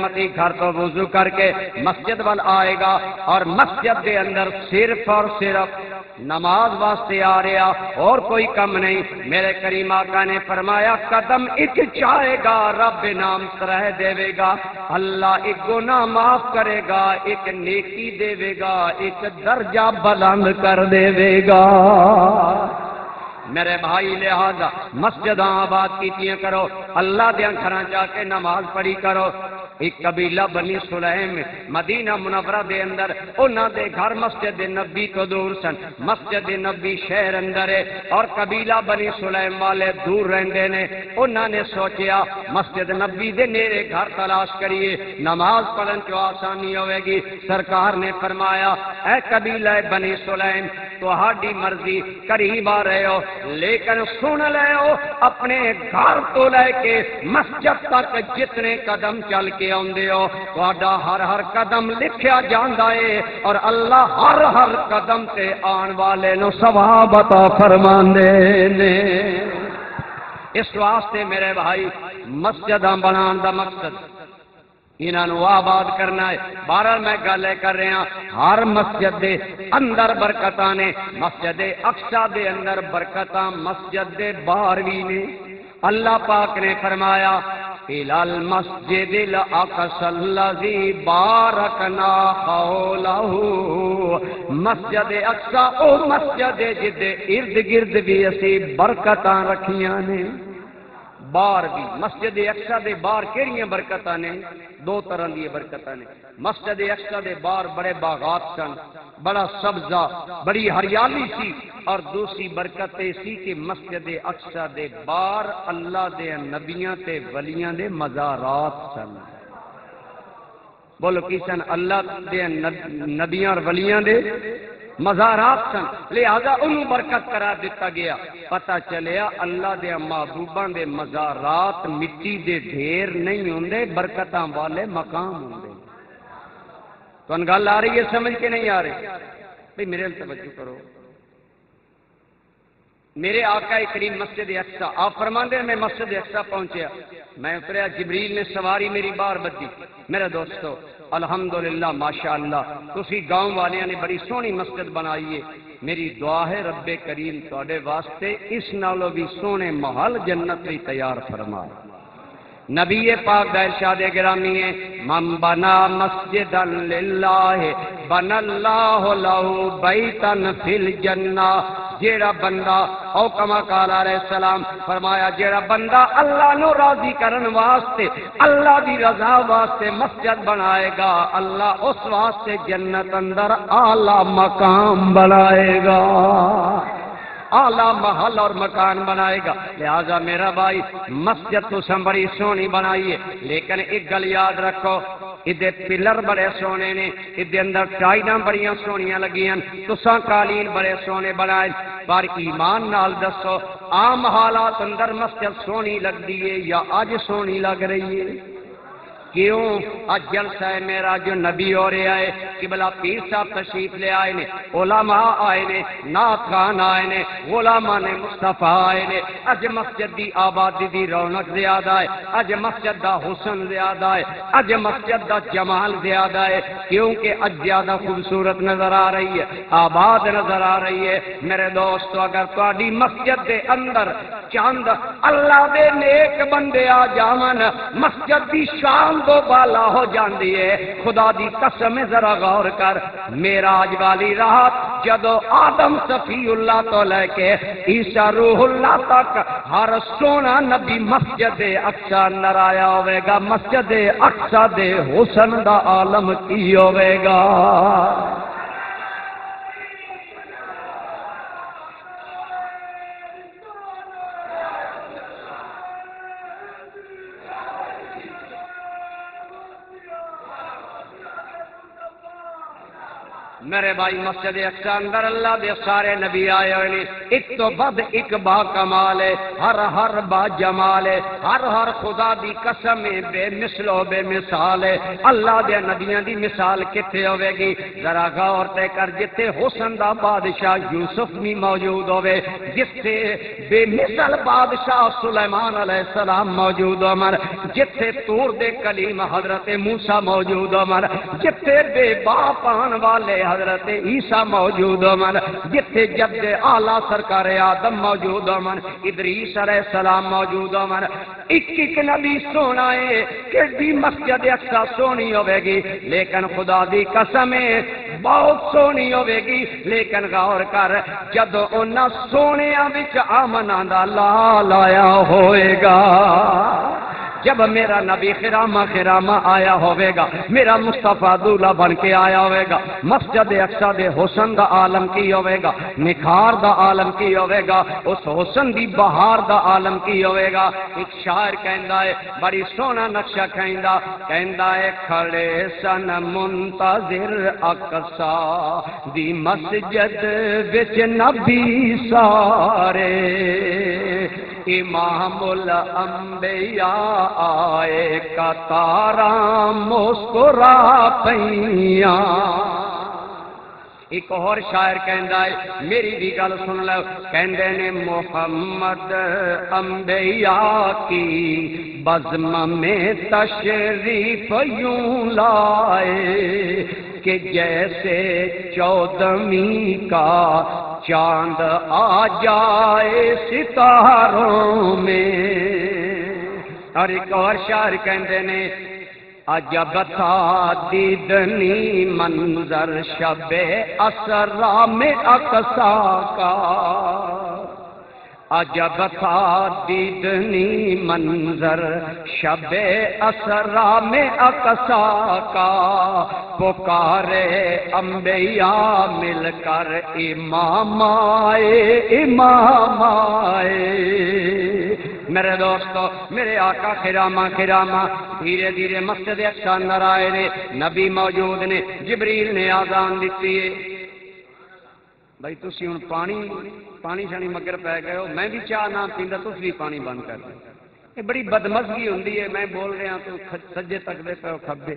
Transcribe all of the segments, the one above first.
उम्मती घर तो वज़ू करके मस्जिद वाल आएगा और मस्जिद के अंदर सिर्फ़ और सिर्फ़ नमाज़ वास्ते आ रहा, और कोई कम नहीं। मेरे करीम आका ने फरमाया, कदम एक चाहेगा रब नाम तरह देवेगा। अल्लाह एक गुना माफ़ करेगा, एक नेकी देवेगा, एक दर्जा बुलंद कर देवेगा। मेरे भाई लिहाजा मस्जिद आबाद की करो, अल्लाह दया घर जाके नमाज़ पढ़ी करो। एक कबीला बनी सुलैम मदीना मुनवरा दे अंदर उन्होंने घर मस्जिद नबी तो दूर सन, मस्जिद नबी शहर अंदर है। और कबीला बनी सुलैम वाले दूर रहते ने उन्होंने सोचा मस्जिद नबी दे नेरे घर तलाश करिए, नमाज़ पढ़न चो आसानी होगी सरकार ने फरमाया ए कबीला बनी सुलैम, तुहाडी मर्ज़ी, करीब आ रहे हो। लेकिन सुन लो अपने घर तो लैके मस्जिद तक जितने कदम चल के थोड़ा हर हर कदम लिखा जाता है और अल्लाह हर हर कदम से आने वाले सवाबता फरमाते ने। इस वास्ते मेरे भाई, मस्जिद बनाने का मकसद इन्हों आबाद करना है। बारह मैं गल कर रहा, हर मस्जिद के अंदर बरकत ने, मस्जिद अक्सा के अंदर बरकत, मस्जिद के बाहर भी ने। अल्लाह पाक ने फरमाया, इलाल मस्जिद बारकना मस्जिद अक्सा, ओ मस्जिद जिदे इर्द गिर्द भी असी बरकत रखिया ने। बार भी। मस्जिद अक्सा दे बाहर केड़ियाँ बरकत ने? दो तरह दी बरकत ने। मस्जिद अक्सा दे बाहर बड़े बागात सन, बड़ा सब्जा, बड़ी हरियाली सी, और दूसरी बरकत यह सी कि मस्जिद अक्सा दे बार अल्लाह दे नबियाँ ते वलियाँ दे मजारात सन। बोलो की सन? अल्लाह नबियाँ और वलियाँ दे मजारात सन। लिहाजा उन्होंने बरकत करा दिता गया। पता चलिया, अल्लाह दे महबूबा दे मजारात मिट्टी दे ढेर नहीं होंगे बरकत वाले मकाम होंगे तो गल आ रही है, समझ के नहीं आ रही? भाई मेरे तवज्जो करो। मेरे आका करीम मस्जिद अक्सा। आप फरमाते मैं मस्जिद अक्सा पहुँचा। मैं उतरिया जबरील ने सवारी मेरी बार बदी मेरे दोस्तों अलहमदुल्ला माशा तुम गाँव वाले ने बड़ी सोहनी मस्जिद बनाई है। मेरी दुआ है, रब्बे करीम थोड़े वास्ते इस नालों भी सोहने महल जन्नत भी तैयार फरमा नबी पाक दरशाद गिरामी है मम बना मस्जिद बनल्लाहु लहू बैतन फिल जन्ना। जेड़ा बंदा औ कमा काल सलाम फरमाया, जेड़ा बंदा अल्लाह नु राज़ी करन वास्ते, अल्लाह दी रजा वास्ते मस्जिद बनाएगा, अल्लाह उस वास्ते जन्नत अंदर आला मकाम बनाएगा। आला महल और मकान बनाएगा। लिहाजा मेरा भाई, मस्जिद तो बड़ी सोहनी बनाई है। लेकिन एक गल याद रखो इदे पिलर बड़े सोने ने इदे अंदर टाइना बड़िया सोनिया लगियाँ तुसा कालीन बड़े सोने बनाए पर ईमान नाल दसो आम हालात अंदर मस्जिद सोहनी लगती है या अज सोहनी लग रही है? क्यों? अज जलसा है मेरा, जो नबी हो रहा है कि भला पीर साहब तशरीफ़ ले आए ने ओलामा आए ने, नाथ खान आए ने ओलामा ने, मुस्तफ़ा आए ने। अज मस्जिद की आबादी की रौनक ज़्यादा है अज मस्जिद का हुसन ज़्यादा है अज मस्जिद का जमाल ज़्यादा है, क्योंकि अज ज़्यादा खूबसूरत नज़र आ रही है, आबाद नज़र आ रही है। मेरे दोस्त, अगर थोड़ी मस्जिद के अंदर चंद। अल्लाह के नेक बंदे आ जावन, मस्जिद की शान दो बाला हो जाती है। खुदा दी कसम जरा गौर कर। मेराज वाली रात, जदो आदम सफीउल्ला तो लैके ईसा रूहुल्ला तक हर सोना नबी मस्जिद अक्सा आया होगा मस्जिद अक्सा दे हुसन दा आलम की होगा मेरे भाई मस्जिद अक्सा अंदर अल्लाह दे सारे नबी आए ने। एक तो बद एक बा कमाल है, हर हर बा जमाल है, हर हर खुदा दी कसम है, बेमिसलो बेमिसाल है। अल्लाह दे नबियाँ दी मिसाल किथे होवेगी? जरा गौर ते कर जिथे हुसन दा बादशाह यूसुफ भी मौजूद होवे जिथे बेमिसल बादशाह सुलेमान सलाम मौजूद अमर जिथे तूर दे कलीम हज़रत मूसा मौजूद अमर जिथे बेबाप आन वाले हज़रत ईसा मौजूद अमर जिथे जब आला सरकार आदम मौजूद अमन, इदरीस सलाम मौजूद अमन। एक एक नबी सोना है कि मस्जिद अक्सा सोनी होगी लेकिन खुदा दी कसम है, बहुत सोनी होगी लेकिन गौर कर जदों उन्होंने सोने आमना का ला लाया होएगा। जब मेरा नबी खिरामा खिरामा आया होवेगा, मेरा मुस्तफ़ा दूल्हा बन के आया होवेगा, मस्जिद अक्सा दे हुसन का आलम की होवेगा, निखार का आलम की होवेगा, उस हुसन की बहार का आलम की होवेगा। एक शायर कहता है, बड़ी सोहना नक्शा कहता कहता है, खड़े सन मुंतजिर अकसा दी मस्जिद विच नबी सारे। इमामुल अंबिया आए कतारा मुस्कुरा पैया एक और शायर कहता है, मेरी भी गल सुन लो। कहते ने, मोहम्मद अंबिया की बजम में तशरीफ़ यूँ लाए कि जैसे चौदमी का चाँद आ जाए सितारों में। और एक और शार कहते ने अजब था दीदनी मंजर शबे असरा में अकसा का अजब था दीदनी मंजर, शबे असरा में अकसा का। पुकारे अम्बिया मिलकर इमाम आए इमाम आए मेरे दोस्तों, मेरे आका खिरामा खिरामा, धीरे धीरे मस्जिद अंदर आए ने नबी मौजूद ने, जबरील ने आजान दी है। भाई तुम हूँ पानी पानी शानी मगर पै गए हो। मैं भी चाह ना पीता तुम भी पानी बंद कर दो। ये बड़ी बदमजगी होंगी है, मैं बोल रहा तो सज्जे तकते पे खबे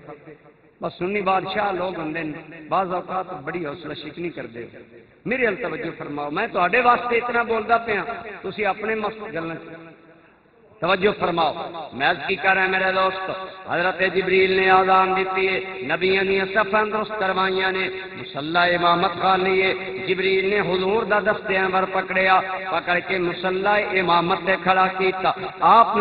बस सुनी बादशाह लोग होंगे बाज औकात बड़ी हौसला शिकनी करते हो। मेरे हल तवज्जो फरमाओ, मैं थोड़े वास्ते इतना बोलता पाया अपने मस्त गल तवज्जो फरमाओ। मैं की कर रहा मेरे दोस्त? हज़रत जबरील ने आजान दी है। नबिया दफ़ा दुरुस्त करवाइया ने। मुसला इमामत खा लीए जबरील ने हजूर का दस्ते अंबर पकड़िया। पकड़ के मुसला इमामत से खड़ा किया आप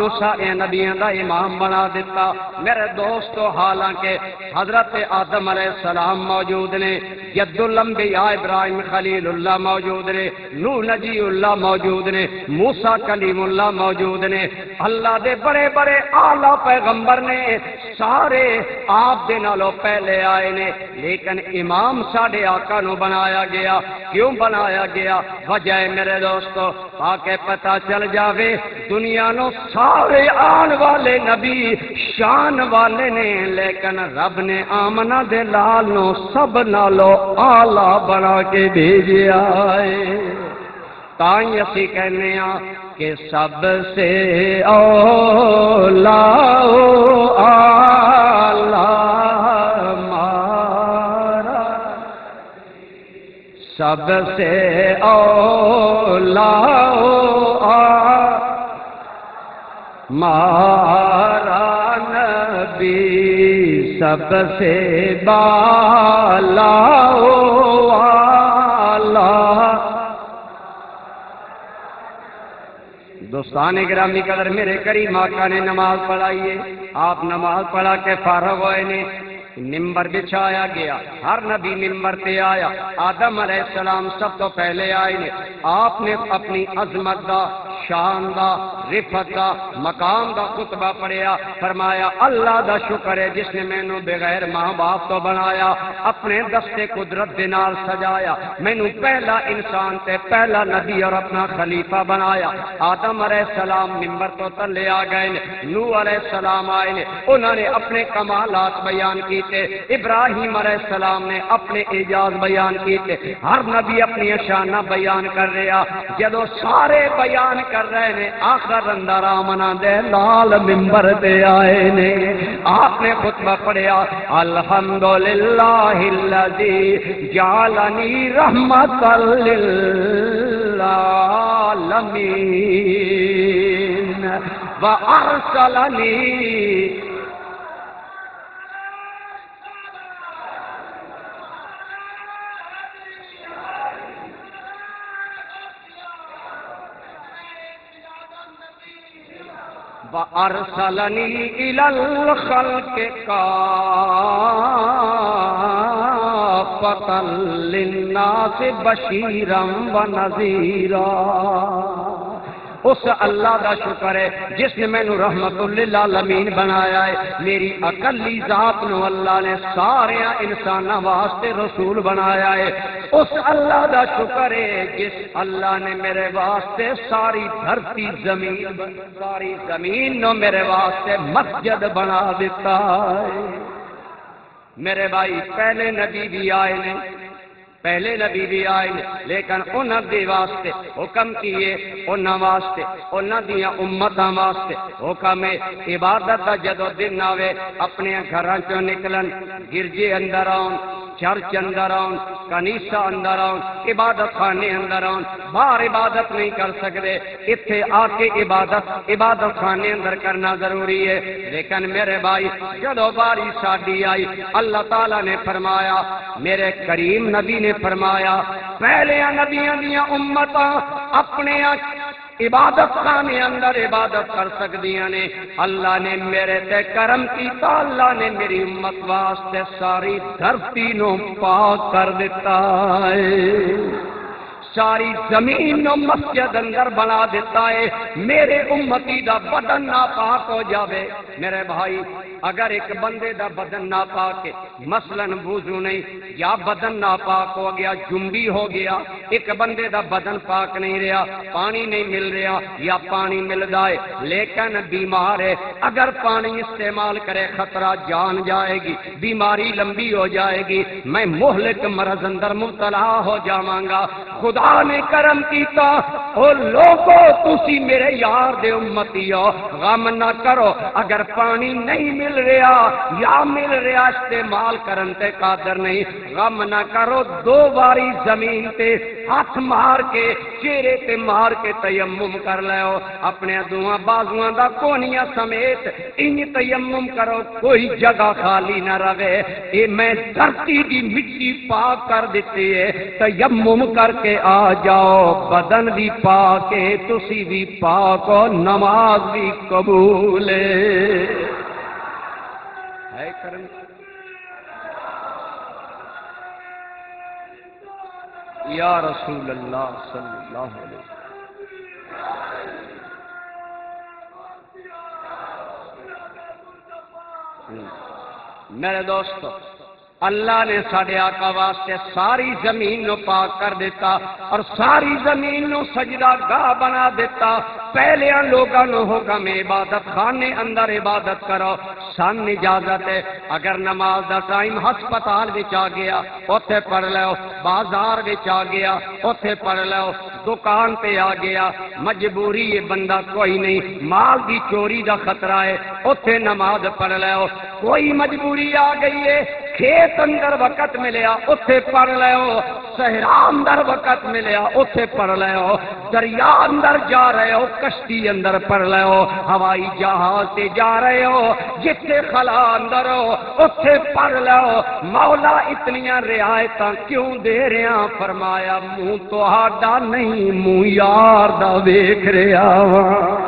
नबिया का इमाम बना दिता मेरे दोस्तों, हालाँकि हज़रत आदम सलाम मौजूद ने। यदुलंबिया इब्राहिम खलील उल्ला मौजूद ने। नू नजी उल्ला मौजूद ने। मूसा कलीमुल्ला मौजूद ने। अल्लाह दे बड़े बड़े आला पैगंबर ने, सारे आप दे नालों पहले आए ने, लेकिन इमाम साढ़े आका नु बनाया गया। क्यों बनाया गया? वजह मेरे दोस्तों आके पता चल जावे, दुनिया नो सारे आन वाले नबी, शान वाले ने, लेकिन रब ने आमना दे लाल नो सब नालो आला बना के भेजा है ताई असी कहने कि सबसे ओ लाओ आला मारा सबसे ओ लाओ आ मारा नबी सबसे आला दोस्तान ग्रामी कदर मेरे करी आका ने नमाज़ पढ़ाई है। आप नमाज़ पढ़ा के फारग हुए ने। निम्बर बिछाया गया। हर नबी निम्बर पे आया। आदम सलाम सब तो पहले आए ने। आपने अपनी अजमत का शान का रिफत का मकाम का खुतबा पढ़िया, फरमाया, अल्लाह का शुक्र है जिसने मैनू बगैर माँ बाप तो बनाया, अपने दस्ते कुदरत सजाया। मैनू पहला इंसान से पहला नबी और अपना खलीफा बनाया। आदम अरे सलाम मिम्बर तो थले आ गए ने नू अरे सलाम आए ने, उन्होंने अपने कमालात बयान किए इब्राहिम अरे सलाम ने अपने एजाज बयान किए हर नबी अपनी शाना बयान कर रहा। जदों सारे बयान कर रहे ने आखर अंदर आमना दे लाल मिंबर दे आए ने। आपने खुतबा पढ़िया, अल्हम्दुलिल्लाहिल्लज़ी जालनी रहमत लिल्लालमीन व अरसलनी अरसलनी इलल खल्क का पतल से बशीरम व नजीरा। उस अल्लाह का शुक्र है, जिसने मैनू रहमतुल्लामीन बनाया है। मेरी अकली जात अल्लाह ने सारे इंसान वास्ते रसूल बनाया है। उस अल्लाह का शुक्र है, जिस अल्लाह ने मेरे वास्ते सारी धरती ज़मीन सारी ज़मीन नो मेरे वास्ते मस्जिद बना दिता है। मेरे भाई, पहले नबी भी आए ने, पहले नबी भी आए ने, लेकिन उन्होंने वास्ते हुक्म किए उन्होंने वास्ते उन्होंने उम्मत वास्ते हुक्म है, इबादत का जदों दिन आवे, अपने घर चो निकलन, गिरजे अंदर आउन चर्च अंदर आउन कनीसा अंदर आउन इबादत खाने अंदर आउन बाहर इबादत नहीं कर सकते। इतने आके इबादत इबादत खाने अंदर करना ज़रूरी है। लेकिन मेरे भाई, जदों बारी साड़ी आई, अल्लाह ताला ने फरमाया, मेरे करीम नबी ने फरमाया पहलिया नबिया दिया उम्मत अपने इबादत खाने अंदर इबादत कर सकती ने। अल्लाह ने मेरे ते करम किया अल्लाह ने मेरी उम्मत वास्ते सारी धरती नो पाक कर दिता है। सारी ज़मीन मस्जिद अंदर बना देता है। मेरे उम्मती का बदन ना पाक हो जावे। मेरे भाई, अगर एक बंदे का बदन ना पाक मसलन बूझू नहीं, या बदन ना पाक हो गया, जुम्बी हो गया, एक बंदे का बदन पाक नहीं रहा, पानी नहीं मिल रहा, या पानी मिलता है, लेकिन बीमार है, अगर पानी इस्तेमाल करे, खतरा जान जाएगी, बीमारी लंबी हो जाएगी, मैं मोहलिक मरज अंदर मुबतला हो जावांगा, खुदा खुदा ने करम किया लोगो, तुसी मेरे यार दे उम्मती हो गम ना करो, अगर पानी नहीं मिल रहा या मिल रहा इस्तेमाल करन ते कादर नहीं, गम ना करो, दो बारी ज़मीन ते हाथ मार के, चेहरे ते मार के तयमुम कर लो अपने दुआ बाजुआ का कोनिया समेत इन तयमुम करो, कोई जगह खाली ना रहे ये मैं धरती की मिट्टी पाक कर दी है तयमुम करके आ जाओ, बदन भी पाके तुसी भी पाको, नमाज़ भी कबूल। है करम या रसूल अल्लाह सल्लल्लाहु अलैहि वसल्लम। मेरे दोस्तों अल्लाह ने साढ़े आका वास्ते सारी ज़मीन नो पाक कर देता और सारी ज़मीन नो सजदा गाह बना देता। पहले लोगों होगा मैं इबादत, खाने अंदर इबादत करो सन इजाज़त है। अगर नमाज़ का टाइम हस्पताल आ गया उथे पढ़ लो बाज़ार आ गया उथे पढ़ लो दुकान पे आ गया, मजबूरी ये बंदा कोई नहीं। माल की चोरी का खतरा है उथे नमाज़ पढ़ लो कोई मजबूरी आ गई है खेत अंदर वक़्त मिलया, उथे पढ़ लो सहरा अंदर वक़्त मिलया, उथे पढ़ लो दरिया अंदर जा रहे हो, कश्ती अंदर पढ़ लो हवाई जहाज़ से जा रहे हो, जिथे खला अंदर हो, उथे पढ़ लो मौला, इतनिया रियायत क्यों दे रहा फरमाया मुँह तो नहीं मुँह यार वेख रहा वा।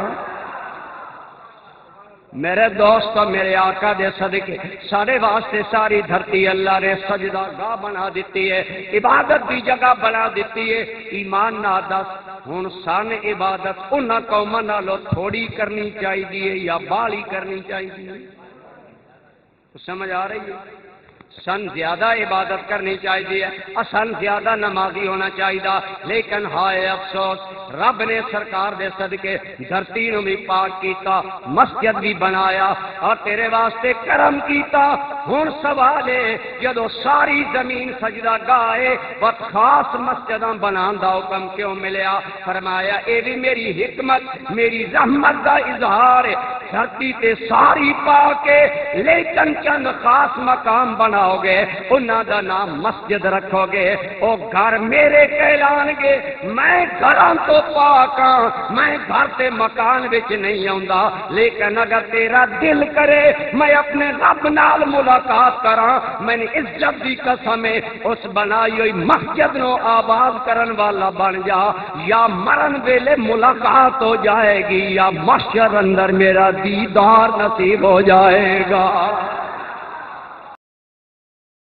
मेरे दोस्त मेरे आका दे सदके सारे वास्ते सारी धरती अल्लाह ने सजदा गाह बना दी है, इबादत की जगह बना दी है। ईमान ना दस हूँ सन इबादत उन्होंने कौमों नालों थोड़ी करनी चाहिए या बाली करनी चाहिए समझ आ रही है? सन ज़्यादा इबादत करनी चाहिए सन ज़्यादा नमाजी होना चाहिए लेकिन हाय अफसोस रब ने सरकार दे सदके, धरती भी पाक किया मस्जिद भी बनाया, और तेरे वास्ते करम किया हूँ सवाल है जो सारी ज़मीन सजदा गाए वह खास मस्जिद बना हुक्म क्यों मिलया फरमाया ये भी मेरी हिकमत, मेरी रहमत का इजहार है। धरती ते सारी पा के लेकिन चंद खास मकाम बना बनाओगे उन्होंने नाम मस्जिद रखोगे। वो घर मेरे कहलानगे, मैं घर तो पाका मैं घर से मकान बिच नहीं आता लेकिन अगर तेरा दिल करे, मैं अपने रब नाल मुलाकात करा। मैंने इज़्ज़त की कसम उस बनाई हुई मस्जिद नो आबाद करन वाला बन जा, या मरण वेले मुलाकात हो जाएगी, या मस्जिद अंदर मेरा दीदार नसीब हो जाएगा।